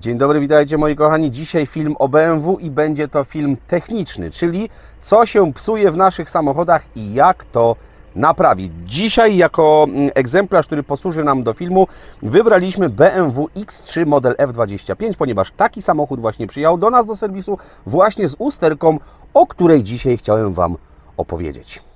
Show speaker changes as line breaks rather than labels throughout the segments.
Dzień dobry, witajcie moi kochani. Dzisiaj film o BMW i będzie to film techniczny, czyli co się psuje w naszych samochodach i jak to naprawić. Dzisiaj jako mm, egzemplarz, który posłuży nam do filmu, wybraliśmy BMW X3 model F25, ponieważ taki samochód właśnie przyjechał do nas do serwisu właśnie z usterką, o której dzisiaj chciałem Wam opowiedzieć.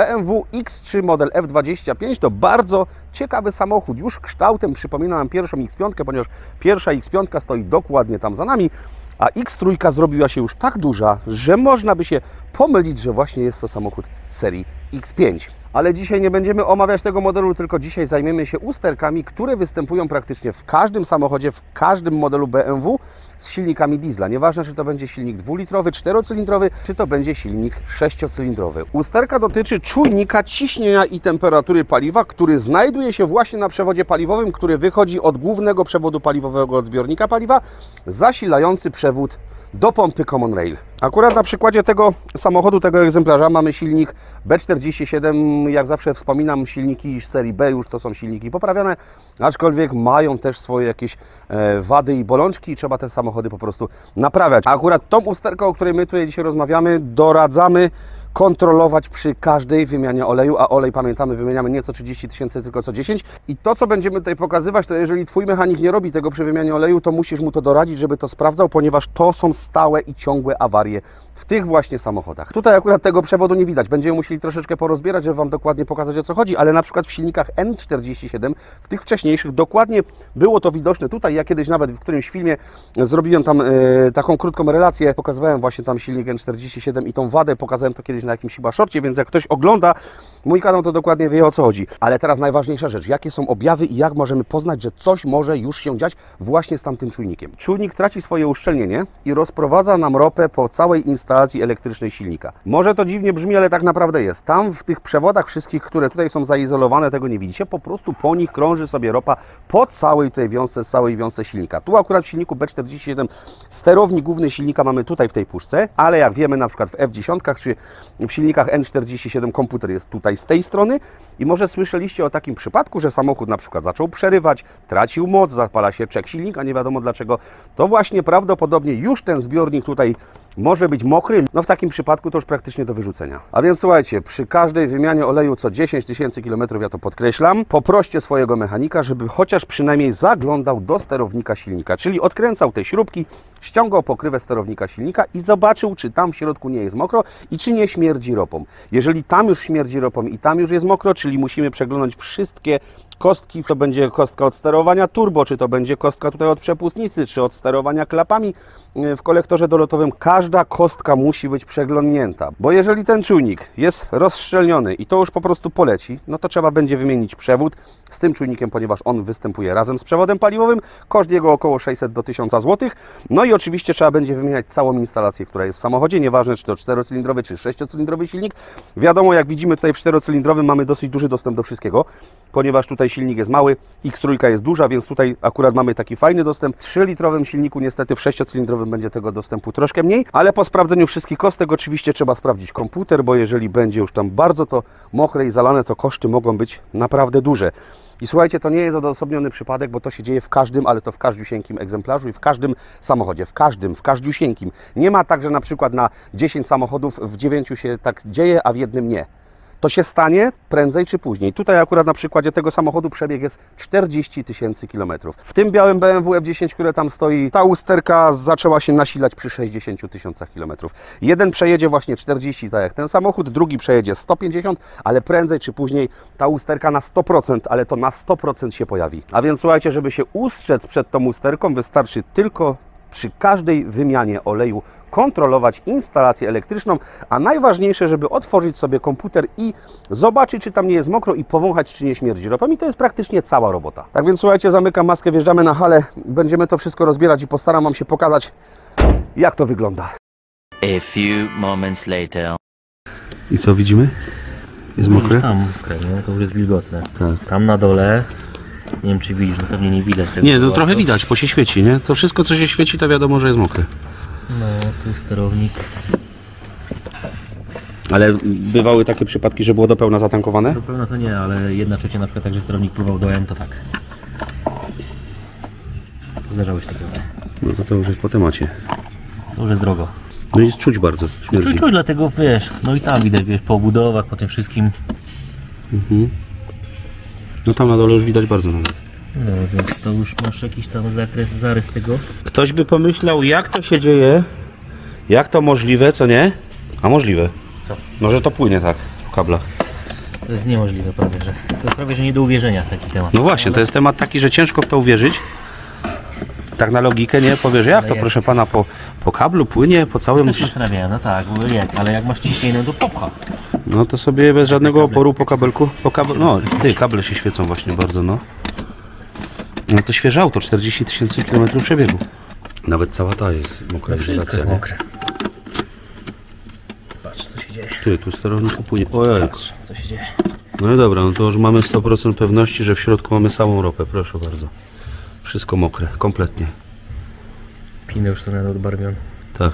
BMW X3 model F25 to bardzo ciekawy samochód. Już kształtem przypomina nam pierwszą X5, ponieważ pierwsza X5 stoi dokładnie tam za nami, a X3 zrobiła się już tak duża, że można by się pomylić, że właśnie jest to samochód serii X5. Ale dzisiaj nie będziemy omawiać tego modelu, tylko dzisiaj zajmiemy się usterkami, które występują praktycznie w każdym samochodzie, w każdym modelu BMW z silnikami diesla. Nieważne, czy to będzie silnik dwulitrowy, czterocylindrowy, czy to będzie silnik sześciocylindrowy. Usterka dotyczy czujnika ciśnienia i temperatury paliwa, który znajduje się właśnie na przewodzie paliwowym, który wychodzi od głównego przewodu paliwowego od zbiornika paliwa, zasilający przewód do pompy Common Rail. Akurat na przykładzie tego samochodu, tego egzemplarza mamy silnik B47, jak zawsze wspominam, silniki serii B już to są silniki poprawione, aczkolwiek mają też swoje jakieś e, wady i bolączki i trzeba te samochody po prostu naprawiać. A akurat tą usterką, o której my tutaj dzisiaj rozmawiamy, doradzamy kontrolować przy każdej wymianie oleju, a olej pamiętamy wymieniamy nie co 30 tysięcy, tylko co 10 i to co będziemy tutaj pokazywać, to jeżeli Twój mechanik nie robi tego przy wymianie oleju, to musisz mu to doradzić, żeby to sprawdzał, ponieważ to są stałe i ciągłe awarie w tych właśnie samochodach. Tutaj akurat tego przewodu nie widać, będziemy musieli troszeczkę porozbierać, żeby Wam dokładnie pokazać o co chodzi, ale na przykład w silnikach N47, w tych wcześniejszych, dokładnie było to widoczne. Tutaj ja kiedyś nawet w którymś filmie zrobiłem tam e, taką krótką relację, pokazywałem właśnie tam silnik N47 i tą wadę, pokazałem to kiedyś na jakimś chyba szorcie, więc jak ktoś ogląda mój kanał, to dokładnie wie o co chodzi. Ale teraz najważniejsza rzecz, jakie są objawy i jak możemy poznać, że coś może już się dziać właśnie z tamtym czujnikiem. Czujnik traci swoje uszczelnienie i rozprowadza nam ropę po całej instalacji elektrycznej silnika. Może to dziwnie brzmi, ale tak naprawdę jest. Tam w tych przewodach wszystkich, które tutaj są zaizolowane, tego nie widzicie, po prostu po nich krąży sobie ropa po całej tutaj wiązce, całej wiązce silnika. Tu akurat w silniku B47 sterownik główny silnika mamy tutaj w tej puszce, ale jak wiemy na przykład w F10 czy w silnikach N47 komputer jest tutaj z tej strony i może słyszeliście o takim przypadku, że samochód na przykład zaczął przerywać, tracił moc, zapala się czek silnika, nie wiadomo dlaczego. To właśnie prawdopodobnie już ten zbiornik tutaj może być mokry, no w takim przypadku to już praktycznie do wyrzucenia. A więc słuchajcie, przy każdej wymianie oleju co 10 tysięcy kilometrów, ja to podkreślam, poproście swojego mechanika, żeby chociaż przynajmniej zaglądał do sterownika silnika, czyli odkręcał te śrubki, ściągał pokrywę sterownika silnika i zobaczył, czy tam w środku nie jest mokro i czy nie śmierdzi ropą. Jeżeli tam już śmierdzi ropą i tam już jest mokro, czyli musimy przeglądać wszystkie kostki, to będzie kostka od sterowania turbo, czy to będzie kostka tutaj od przepustnicy, czy od sterowania klapami w kolektorze dolotowym. Każda kostka musi być przeglądnięta, bo jeżeli ten czujnik jest rozszczelniony i to już po prostu poleci, no to trzeba będzie wymienić przewód z tym czujnikiem, ponieważ on występuje razem z przewodem paliwowym. Koszt jego około 600 do 1000 zł. No i oczywiście trzeba będzie wymieniać całą instalację, która jest w samochodzie, nieważne czy to czterocylindrowy, czy sześciocylindrowy silnik. Wiadomo, jak widzimy tutaj w czterocylindrowym mamy dosyć duży dostęp do wszystkiego, ponieważ tutaj silnik jest mały, X3 jest duża, więc tutaj akurat mamy taki fajny dostęp. W 3-litrowym silniku niestety w 6-cylindrowym będzie tego dostępu troszkę mniej, ale po sprawdzeniu wszystkich kostek oczywiście trzeba sprawdzić komputer, bo jeżeli będzie już tam bardzo to mokre i zalane, to koszty mogą być naprawdę duże. I słuchajcie, to nie jest odosobniony przypadek, bo to się dzieje w każdym, ale to w każdziusieńkim egzemplarzu i w każdym samochodzie, w każdym, w każdziusieńkim. Nie ma tak, że na przykład na 10 samochodów w 9 się tak dzieje, a w jednym nie to się stanie prędzej czy później. Tutaj akurat na przykładzie tego samochodu przebieg jest 40 tysięcy kilometrów. W tym białym BMW F10, które tam stoi, ta usterka zaczęła się nasilać przy 60 tysiącach kilometrów. Jeden przejedzie właśnie 40, tak jak ten samochód, drugi przejedzie 150, ale prędzej czy później ta usterka na 100%, ale to na 100% się pojawi. A więc słuchajcie, żeby się ustrzec przed tą usterką, wystarczy tylko przy każdej wymianie oleju kontrolować instalację elektryczną, a najważniejsze, żeby otworzyć sobie komputer i zobaczyć, czy tam nie jest mokro i powąchać, czy nie śmierdzi ropą. I to jest praktycznie cała robota. Tak więc słuchajcie, zamykam maskę, wjeżdżamy na halę, będziemy to wszystko rozbierać i postaram Wam się pokazać, jak to wygląda.
A few moments later.
I co widzimy? Jest mokre?
Tam to już jest wilgotne.
Tak.
Tam na dole, nie wiem czy widzisz, no pewnie nie widać tego.
Nie, no trochę widać, bo się świeci, nie? To wszystko, co się świeci, to wiadomo, że jest mokre.
No, tu sterownik.
Ale bywały takie przypadki, że było do pełna zatankowane?
Do pełna to nie, ale jedna trzecia na przykład tak, że sterownik pływał dołem, to tak. Zdarzało się takiego.
No to to już jest po temacie.
To już jest drogo.
No i jest czuć bardzo, śmierdzi.
Czuć, czuć, dlatego wiesz, no i tam widać, wiesz, po obudowach, po tym wszystkim.
No tam na dole już widać bardzo nawet.
No, więc to już masz jakiś tam zakres, zarys tego.
Ktoś by pomyślał, jak to się dzieje, jak to możliwe, co nie? A możliwe.
Co?
No, że to płynie tak w kablach.
To jest niemożliwe prawie, że. To jest prawie, że nie do uwierzenia taki temat.
No właśnie, to jest temat taki, że ciężko w to uwierzyć. Tak na logikę, nie? Powiesz, jak to
jest.
proszę pana po, po kablu płynie, po całym...
Też zastanawiałem, no tak, bo jak, ale jak masz ciśnienie, no to popcha.
No to sobie bez żadnego oporu po kabelku, po kabel... No, ty, kable się świecą właśnie bardzo, no. No to świeże auto, 40 tysięcy kilometrów przebiegu. Nawet cała ta jest mokra
Wszystko jest mokre. Patrz, co się dzieje.
Ty, tu sterownik płynie. Ojej.
Patrz, co się dzieje.
No i dobra, no to już mamy 100% pewności, że w środku mamy samą ropę, proszę bardzo. Wszystko mokre, kompletnie.
Piny już są nawet odbarwione.
Tak.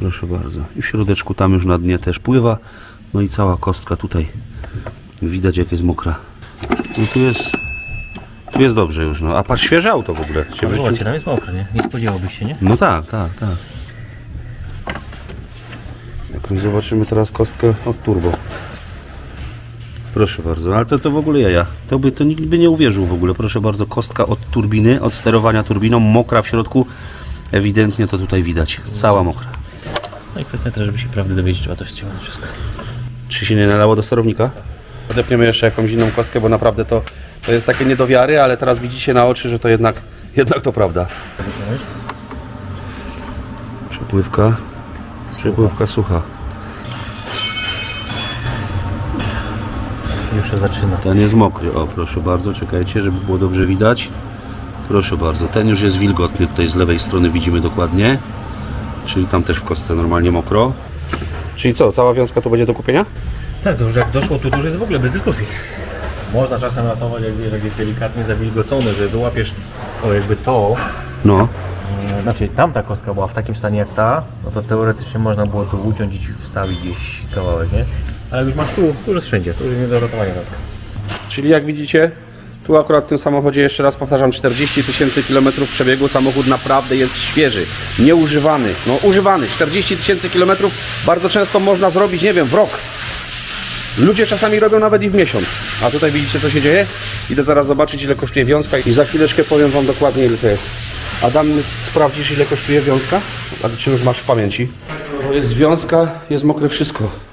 Proszę bardzo. I w środeczku tam już na dnie też pływa. No i cała kostka tutaj. Widać jak jest mokra. No tu jest... Tu jest dobrze już, no. A patrz, świeże auto w ogóle. Się
No
życiu...
tam jest mokre, nie? Nie spodziewałbyś się, nie?
No tak, tak, tak. Jak zobaczymy teraz kostkę od turbo. Proszę bardzo, ale to, to w ogóle jaja. To by to nikt by nie uwierzył w ogóle. Proszę bardzo, kostka od turbiny, od sterowania turbiną, mokra w środku. Ewidentnie to tutaj widać. Cała mokra.
No i kwestia też, żeby się prawdy dowiedzieć, trzeba to ściągnąć wszystko.
Czy się nie nalało do sterownika? Odepniemy jeszcze jakąś inną kostkę, bo naprawdę to, to jest takie niedowiary, ale teraz widzicie na oczy, że to jednak, jednak to prawda. Przepływka. Przepływka sucha.
Już się zaczyna.
Ten jest mokry. O, proszę bardzo, czekajcie, żeby było dobrze widać. Proszę bardzo, ten już jest wilgotny. Tutaj z lewej strony widzimy dokładnie. Czyli tam też w kostce normalnie mokro. Czyli co, cała wiązka tu będzie do kupienia?
Tak, to już jak doszło to już jest w ogóle bez dyskusji. Można czasem ratować, jak wiesz, jak jest delikatnie zawilgocone, że wyłapiesz, o jakby to,
No.
e, znaczy tamta kostka była w takim stanie jak ta, no to teoretycznie można było tu uciąć i wstawić gdzieś kawałek, nie? Ale już masz tu, tu jest wszędzie, to już nie do ratowania zaska.
Czyli jak widzicie, tu akurat w tym samochodzie, jeszcze raz powtarzam, 40 tysięcy kilometrów przebiegu. Samochód naprawdę jest świeży, nieużywany. No używany, 40 tysięcy kilometrów bardzo często można zrobić, nie wiem, w rok. Ludzie czasami robią nawet i w miesiąc. A tutaj widzicie, co się dzieje? Idę zaraz zobaczyć, ile kosztuje wiązka i za chwileczkę powiem Wam dokładnie, ile to jest. Adam, sprawdzisz, ile kosztuje wiązka? A czy już masz w pamięci? Jest związka, jest mokre wszystko.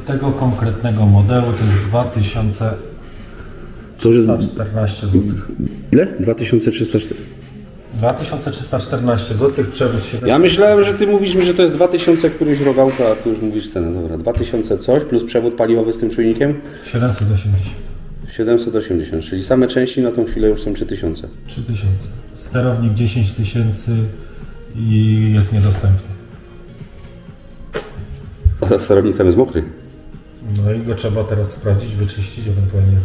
Do tego konkretnego modelu to jest 2314
To już jest...
zł.
Ile? 2304.
2314 zł, przewód 7.
Ja myślałem, że ty mówisz mi, że to jest 2000 któryś rok auta, a ty już mówisz cenę. Dobra, 2000 coś plus przewód paliwowy z tym czujnikiem
780.
780, czyli same części na tą chwilę już są 3000.
3000. Sterownik 10 tysięcy i jest niedostępny.
A sterownik tam jest mokry.
No i go trzeba teraz sprawdzić, wyczyścić, ewentualnie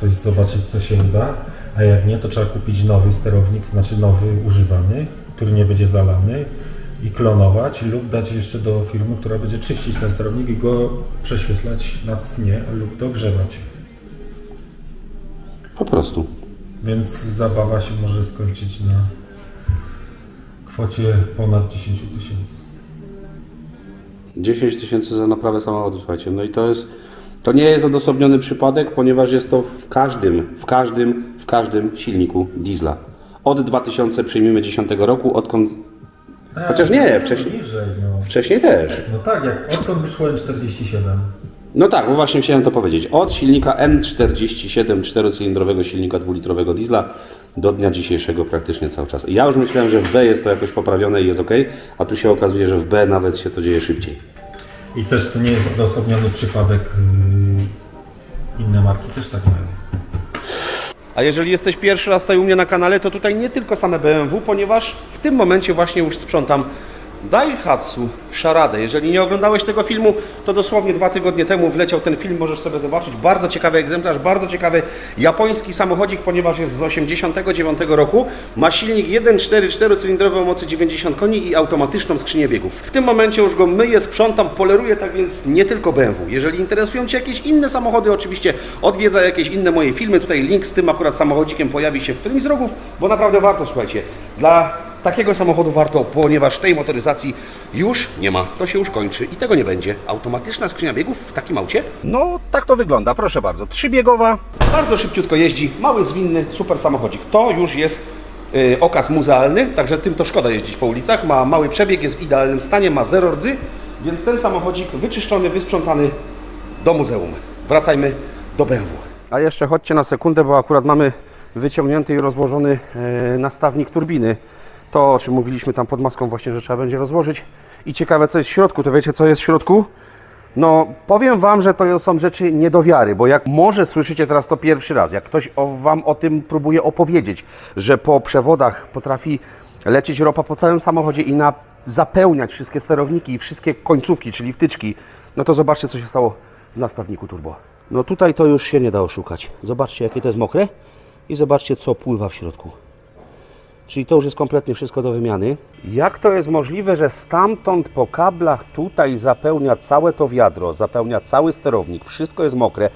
coś zobaczyć, co się uda. A jak nie, to trzeba kupić nowy sterownik, znaczy nowy, używany, który nie będzie zalany i klonować lub dać jeszcze do firmy, która będzie czyścić ten sterownik i go prześwietlać na cnie lub dogrzewać.
Po prostu.
Więc zabawa się może skończyć na kwocie ponad 10 tysięcy.
10 tysięcy za naprawę samochodu, słuchajcie. No i to jest, to nie jest odosobniony przypadek, ponieważ jest to w każdym, w każdym, w każdym silniku diesla. Od 2000 przyjmijmy 10 roku, odkąd, chociaż nie, wcześniej,
Bliżej, no.
wcześniej też.
no tak, jak odkąd wyszło N47.
No tak, bo właśnie chciałem to powiedzieć. Od silnika M47 czterocylindrowego silnika dwulitrowego diesla do dnia dzisiejszego praktycznie cały czas. I ja już myślałem, że w B jest to jakoś poprawione i jest ok, a tu się okazuje, że w B nawet się to dzieje szybciej.
I też to nie jest odosobniony przypadek. Yy, inne marki też tak mają.
A jeżeli jesteś pierwszy raz tutaj u mnie na kanale, to tutaj nie tylko same BMW, ponieważ w tym momencie właśnie już sprzątam Daihatsu Szaradę. Jeżeli nie oglądałeś tego filmu, to dosłownie dwa tygodnie temu wleciał ten film, możesz sobie zobaczyć. Bardzo ciekawy egzemplarz, bardzo ciekawy japoński samochodzik, ponieważ jest z 89 roku. Ma silnik 1.4 czterocylindrowy o mocy 90 koni i automatyczną skrzynię biegów. W tym momencie już go myję, sprzątam, poleruję, tak więc nie tylko BMW. Jeżeli interesują Cię jakieś inne samochody, oczywiście odwiedza jakieś inne moje filmy. Tutaj link z tym akurat samochodzikiem pojawi się w którymś z rogów, bo naprawdę warto, słuchajcie. Dla takiego samochodu warto, ponieważ tej motoryzacji już nie ma. To się już kończy i tego nie będzie. Automatyczna skrzynia biegów w takim aucie? No, tak to wygląda, proszę bardzo. Trzybiegowa, bardzo szybciutko jeździ, mały, zwinny, super samochodzik. To już jest y, okaz muzealny, także tym to szkoda jeździć po ulicach. Ma mały przebieg, jest w idealnym stanie, ma zero rdzy, więc ten samochodzik wyczyszczony, wysprzątany do muzeum. Wracajmy do BMW. A jeszcze chodźcie na sekundę, bo akurat mamy wyciągnięty i rozłożony e, nastawnik turbiny. To, o czym mówiliśmy tam pod maską właśnie, że trzeba będzie rozłożyć. I ciekawe, co jest w środku. To wiecie, co jest w środku? No, powiem Wam, że to są rzeczy nie do wiary, bo jak może słyszycie teraz to pierwszy raz, jak ktoś o, Wam o tym próbuje opowiedzieć, że po przewodach potrafi lecieć ropa po całym samochodzie i na, zapełniać wszystkie sterowniki i wszystkie końcówki, czyli wtyczki, no to zobaczcie, co się stało w nastawniku turbo. No tutaj to już się nie da oszukać. Zobaczcie, jakie to jest mokre i zobaczcie, co pływa w środku. Czyli to już jest kompletnie wszystko do wymiany. Jak to jest możliwe, że stamtąd po kablach tutaj zapełnia całe to wiadro, zapełnia cały sterownik, wszystko jest mokre,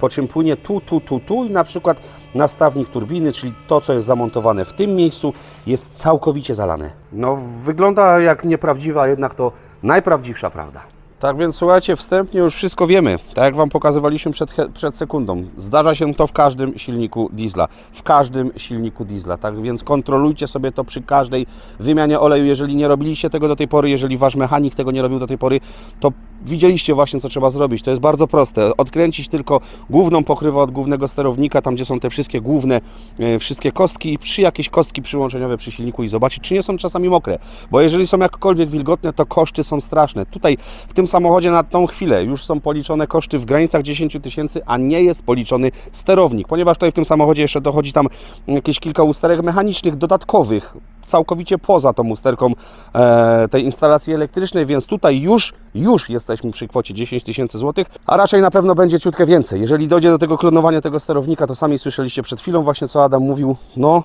po czym płynie tu, tu, tu, tu i na przykład nastawnik turbiny, czyli to, co jest zamontowane w tym miejscu, jest całkowicie zalane. No, wygląda jak nieprawdziwa, jednak to najprawdziwsza prawda. Tak więc słuchajcie, wstępnie już wszystko wiemy. Tak jak Wam pokazywaliśmy przed, przed sekundą. Zdarza się to w każdym silniku diesla. W każdym silniku diesla. Tak więc kontrolujcie sobie to przy każdej wymianie oleju. Jeżeli nie robiliście tego do tej pory, jeżeli Wasz mechanik tego nie robił do tej pory, to widzieliście właśnie, co trzeba zrobić. To jest bardzo proste. Odkręcić tylko główną pokrywę od głównego sterownika, tam gdzie są te wszystkie główne, e, wszystkie kostki i przy jakieś kostki przyłączeniowe przy silniku i zobaczyć, czy nie są czasami mokre. Bo jeżeli są jakkolwiek wilgotne, to koszty są straszne. Tutaj w tym samochodzie na tą chwilę. Już są policzone koszty w granicach 10 tysięcy, a nie jest policzony sterownik, ponieważ tutaj w tym samochodzie jeszcze dochodzi tam jakieś kilka usterek mechanicznych dodatkowych, całkowicie poza tą usterką e, tej instalacji elektrycznej, więc tutaj już, już jesteśmy przy kwocie 10 tysięcy złotych, a raczej na pewno będzie ciutkę więcej. Jeżeli dojdzie do tego klonowania tego sterownika, to sami słyszeliście przed chwilą właśnie co Adam mówił, no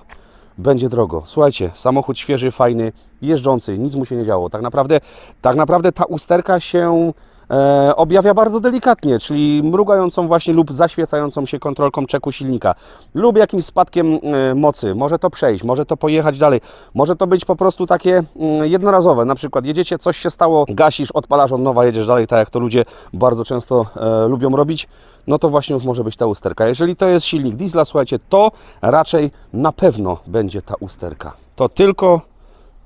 będzie drogo. Słuchajcie, samochód świeży, fajny, jeżdżący, nic mu się nie działo. Tak naprawdę, tak naprawdę ta usterka się e, objawia bardzo delikatnie, czyli mrugającą właśnie lub zaświecającą się kontrolką czeku silnika lub jakimś spadkiem e, mocy. Może to przejść, może to pojechać dalej, może to być po prostu takie mm, jednorazowe. Na przykład jedziecie, coś się stało, gasisz, odpalasz od nowa, jedziesz dalej, tak jak to ludzie bardzo często e, lubią robić no to właśnie już może być ta usterka. Jeżeli to jest silnik diesla, słuchajcie, to raczej na pewno będzie ta usterka. To tylko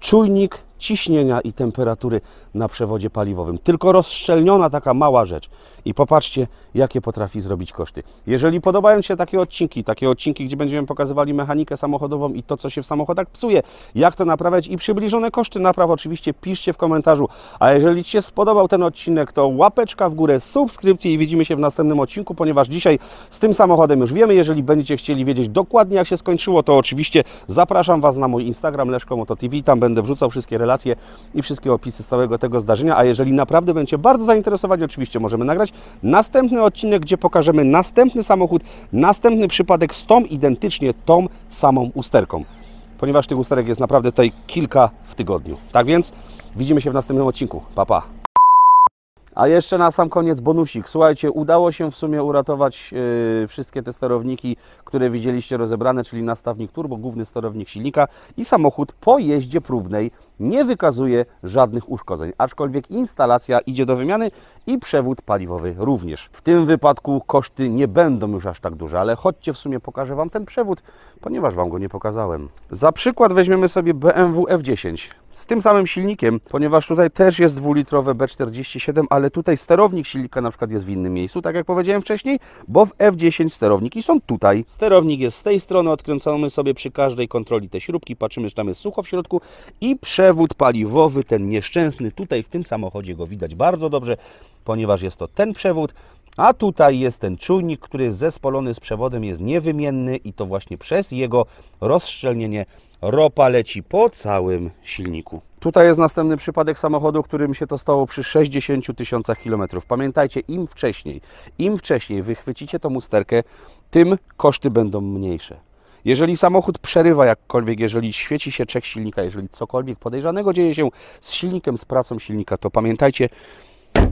czujnik ciśnienia i temperatury na przewodzie paliwowym. Tylko rozszczelniona taka mała rzecz. I popatrzcie, jakie potrafi zrobić koszty. Jeżeli podobają się takie odcinki, takie odcinki, gdzie będziemy pokazywali mechanikę samochodową i to, co się w samochodach psuje, jak to naprawiać i przybliżone koszty napraw, oczywiście piszcie w komentarzu. A jeżeli Ci się spodobał ten odcinek, to łapeczka w górę, subskrypcje i widzimy się w następnym odcinku, ponieważ dzisiaj z tym samochodem już wiemy. Jeżeli będziecie chcieli wiedzieć dokładnie, jak się skończyło, to oczywiście zapraszam Was na mój Instagram Leszko Moto TV. Tam będę wrzucał wszystkie relacje i wszystkie opisy z całego tego zdarzenia. A jeżeli naprawdę będziecie bardzo zainteresowani, oczywiście możemy nagrać następny odcinek, gdzie pokażemy następny samochód, następny przypadek z tą identycznie tą samą usterką. Ponieważ tych usterek jest naprawdę tutaj kilka w tygodniu. Tak więc widzimy się w następnym odcinku. Pa, pa. A jeszcze na sam koniec bonusik. Słuchajcie, udało się w sumie uratować yy, wszystkie te sterowniki, które widzieliście rozebrane, czyli nastawnik turbo, główny sterownik silnika i samochód po jeździe próbnej nie wykazuje żadnych uszkodzeń, aczkolwiek instalacja idzie do wymiany i przewód paliwowy również. W tym wypadku koszty nie będą już aż tak duże, ale chodźcie w sumie pokażę Wam ten przewód, ponieważ Wam go nie pokazałem. Za przykład weźmiemy sobie BMW F10 z tym samym silnikiem, ponieważ tutaj też jest dwulitrowe B47, ale tutaj sterownik silnika na przykład jest w innym miejscu, tak jak powiedziałem wcześniej, bo w F10 sterowniki są tutaj. Sterownik jest z tej strony, odkręcamy sobie przy każdej kontroli te śrubki, patrzymy, czy tam jest sucho w środku i przewód paliwowy, ten nieszczęsny, tutaj w tym samochodzie go widać bardzo dobrze, ponieważ jest to ten przewód, A tutaj jest ten czujnik, który jest zespolony z przewodem, jest niewymienny i to właśnie przez jego rozszczelnienie ropa leci po całym silniku. Tutaj jest następny przypadek samochodu, którym się to stało przy 60 tysiącach kilometrów. Pamiętajcie, im wcześniej, im wcześniej wychwycicie tą usterkę, tym koszty będą mniejsze. Jeżeli samochód przerywa jakkolwiek, jeżeli świeci się czek silnika, jeżeli cokolwiek podejrzanego dzieje się z silnikiem, z pracą silnika, to pamiętajcie,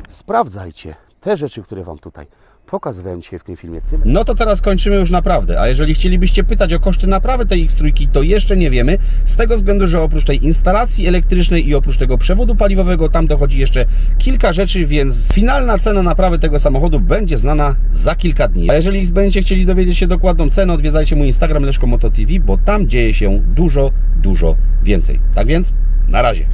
sprawdzajcie te rzeczy, które Wam tutaj pokazywałem dzisiaj w tym filmie. No to teraz kończymy już naprawdę, a jeżeli chcielibyście pytać o koszty naprawy tej X3, to jeszcze nie wiemy, z tego względu, że oprócz tej instalacji elektrycznej i oprócz tego przewodu paliwowego, tam dochodzi jeszcze kilka rzeczy, więc finalna cena naprawy tego samochodu będzie znana za kilka dni. A jeżeli będziecie chcieli dowiedzieć się dokładną cenę, odwiedzajcie mój Instagram Leszko Moto TV, bo tam dzieje się dużo, dużo więcej. Tak więc, na razie.